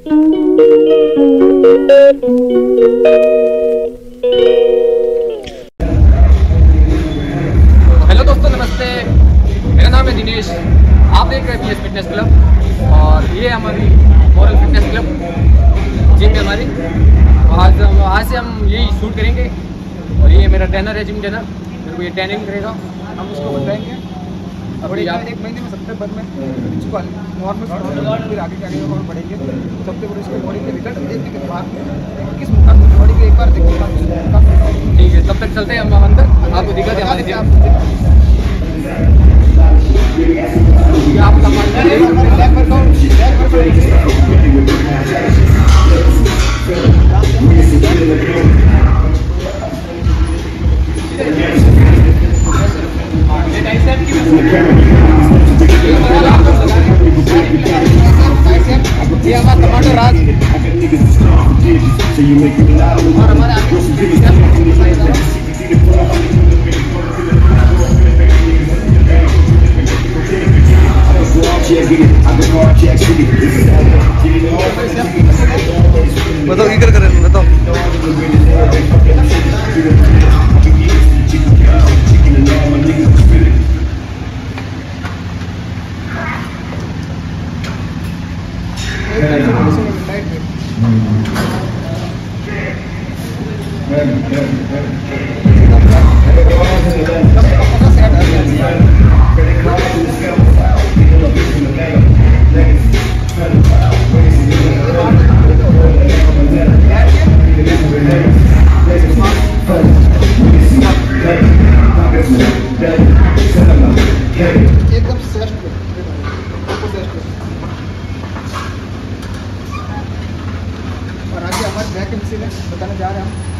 Hello दोस्तों, नमस्ते। मेरा नाम है दिनेश। आप देख रहे हैं एस फिटनेस क्लब और ये हमारी मॉरल फिटनेस क्लब जिम है हमारी। आज हम आज से हम यही शूट करेंगे। और ये मेरा ट्रेनर है जिम ट्रेनर मेरे को ये ट्रेनिंग करेगा। हम उसको बताएँगे अभी एक महीने में सबसे बाद में नॉर्मल फिर आगे आगे और बढ़ेंगे। सबसे बड़े इसको बॉडी के रिज़ल्ट देखने के बाद किस मुकाम में बॉडी के एक बार देखिए ठीक है तब तक चलते हैं हम अंदर। आपको दिक्कत हमारे और हमारे आगे बताओ की कर करें बताओ। एकदम सेस्ट और आगे हमारे बैक मशीन है बताने जा रहे हैं हम।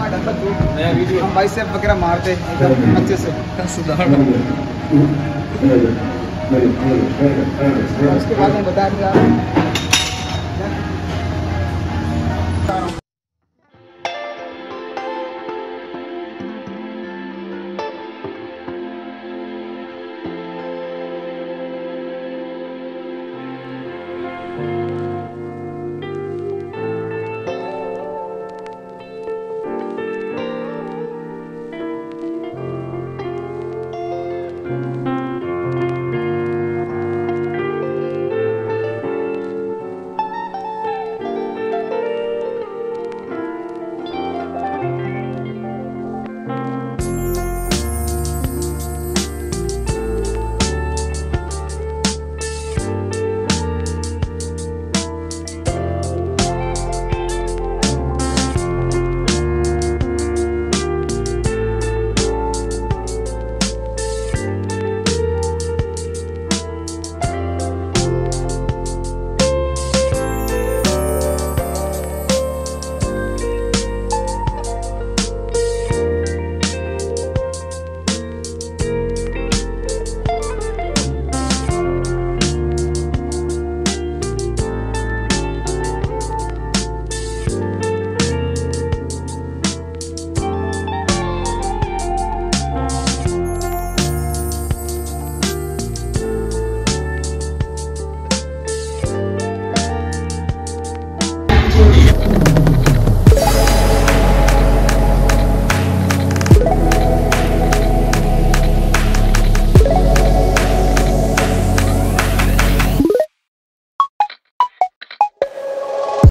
हम वगैरह मारते एकदम अच्छे से उसके बाद में बता